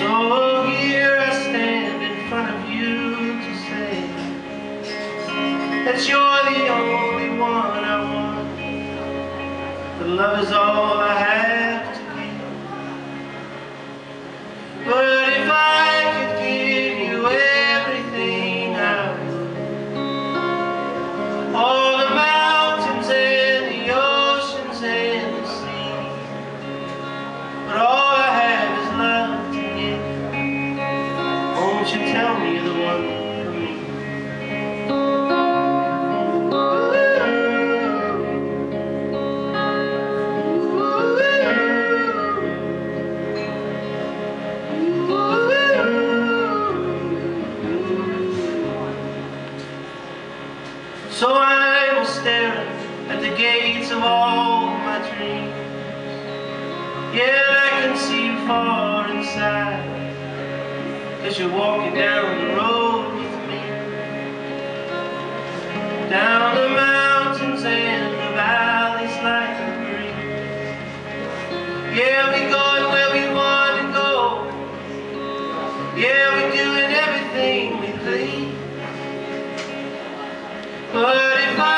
So here I stand in front of you to say that you're the only one I want. The love is all I have. Won't you tell me the one? So I'm staring at the gates of all my dreams. Yet I can see you far inside. Cause you're walking down the road with me. Down the mountains and the valleys like a breeze. Yeah, we going where we want to go. Yeah, we're doing everything we please. But if I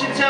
진짜